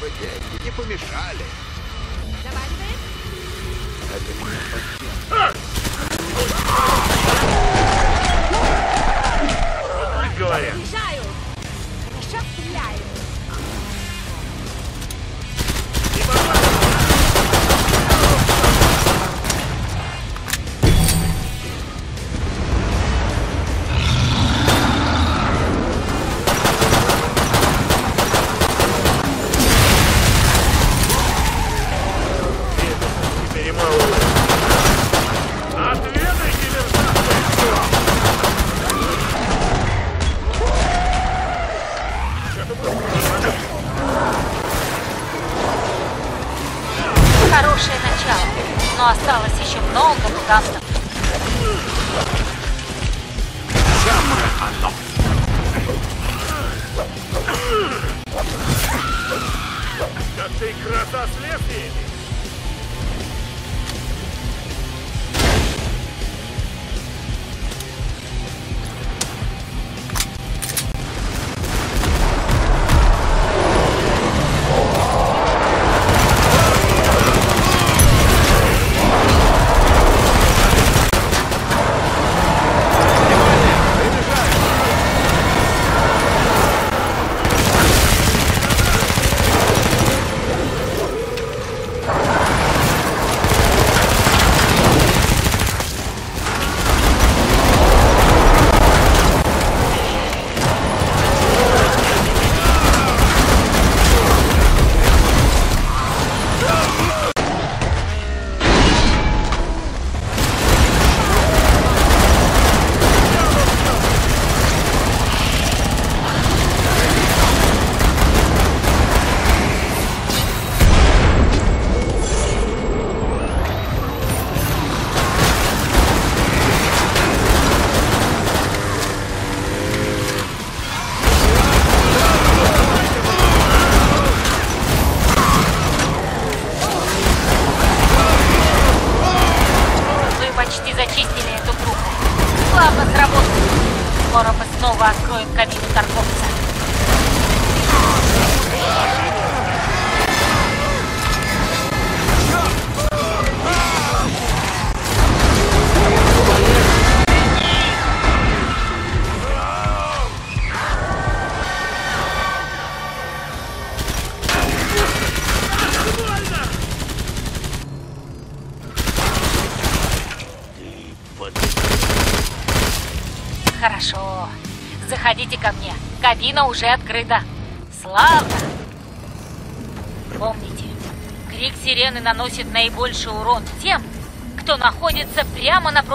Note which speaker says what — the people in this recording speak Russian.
Speaker 1: бы деньги не помешали.
Speaker 2: Заваливает?
Speaker 1: Это
Speaker 3: говорят.
Speaker 2: Приезжаю! Хорошо стреляю!
Speaker 4: Хорошее начало, но осталось еще много мутантов.
Speaker 3: Да ты краса с лезвиями!
Speaker 4: Почти зачистили эту группу. Славно сработали. Скоро мы снова откроем кабину торговца. Хорошо. Заходите ко мне. Кабина уже открыта. Славно. Помните, крик сирены наносит наибольший урон тем, кто находится прямо напротив